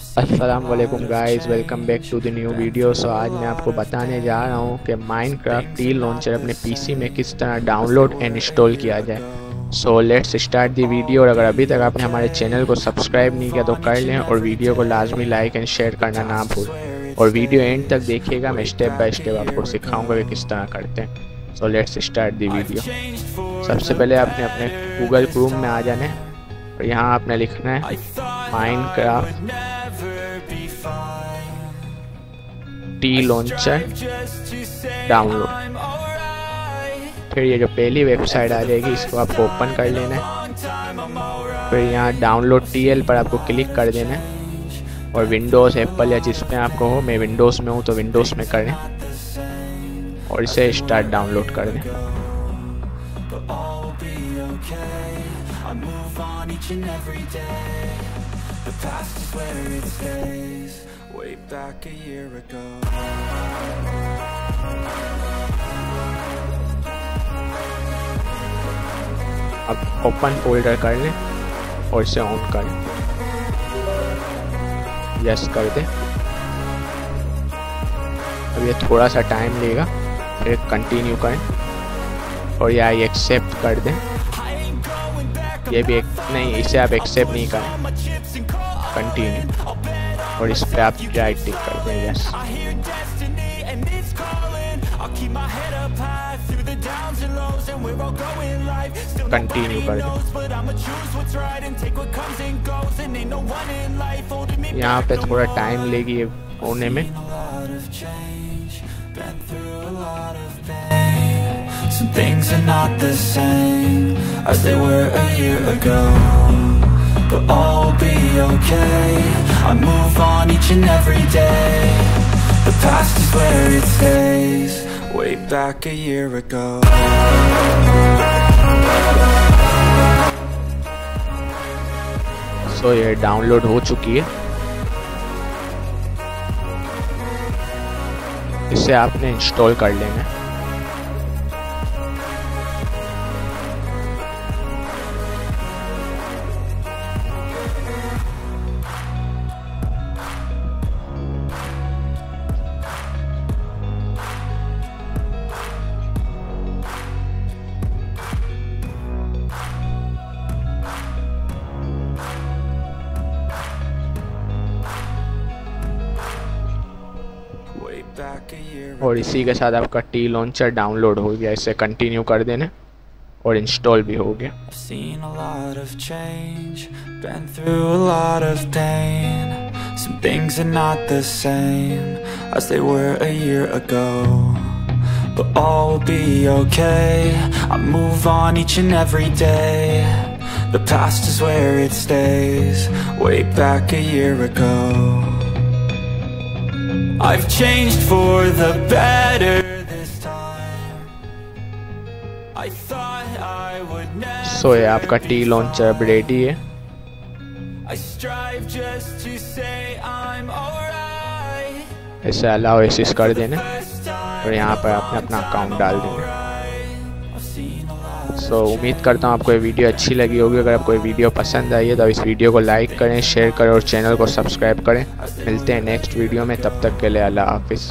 अस्सलाम वालेकुम guys welcome back to the new video so आज मैं आपको बताने जा रहा हूँ कि माइनक्राफ्ट टी लॉन्चर अपने पीसी में किस तरह डाउनलोड एंड इंस्टॉल किया जाए। So let's start the video और अगर अभी तक आपने हमारे चैनल को सब्सक्राइब नहीं किया तो कर लें और वीडियो को लाजमी लाइक एंड शेयर करना ना भूलें। और वीडियो एंड तक देखिएगा, मैं स्टेप बाय स्टेप आपको सिखाऊँगा कि किस तरह करते हैं। So let's start the video सबसे पहले आपने अपने गूगल क्रूम में आ जाना है। और यहाँ आपने लिखना है माइनक्राफ्ट टी लॉन्चर डाउनलोड फिर ये जो पहली वेबसाइट आ जाएगी, इसको आपको ओपन कर लेना है। फिर यहाँ डाउनलोड टी एल पर आपको क्लिक कर देना है। और विंडोज़ एप्पल या जिस पे आपको हो, मैं विंडोज़ में हूँ तो विंडोज़ में करें। और इसे स्टार्ट डाउनलोड कर दें। The past is where it stays. Way back a year ago. अब ओपन फोल्डर कर लें और इसे ऑन करें। यस कर दें। अब ये थोड़ा सा टाइम लेगा, फिर कंटिन्यू करें। और ये या एक्सेप्ट कर दें। ये भी एक नहीं, इसे आप एक्सेप्ट नहीं करें। कंटिन्यू और इस पर आप राइट टिक कर दें कंटिन्यू कर यहाँ पे थोड़ा टाइम लेगी ये होने में। Some things are not the same as they were a year ago. But all will be okay I move on each and every day The past is where it stays Way back a year ago so, ये download हो चुकी है इसे आपने install कर लेना है और इसी के साथ आपका टी लॉन्चर डाउनलोड हो गया इसे कंटिन्यू कर देना और इंस्टॉल भी हो गया Some things are not the same as they were a year ago But all will be okay I move on each and every day The past is where it stays Way back a year ago I've changed for the better this time I thought I would never So ये आपका T launcher update है I strive just to say I'm alright इसे allow एसिस कर देना और यहाँ पर आपने अपना अकाउंट डाल देना सो उम्मीद करता हूँ आपको ये वीडियो अच्छी लगी होगी। अगर आपको ये वीडियो पसंद आई है तो इस वीडियो को लाइक करें शेयर करें और चैनल को सब्सक्राइब करें। मिलते हैं नेक्स्ट वीडियो में। तब तक के लिए अल्लाह हाफिज़।